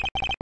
何?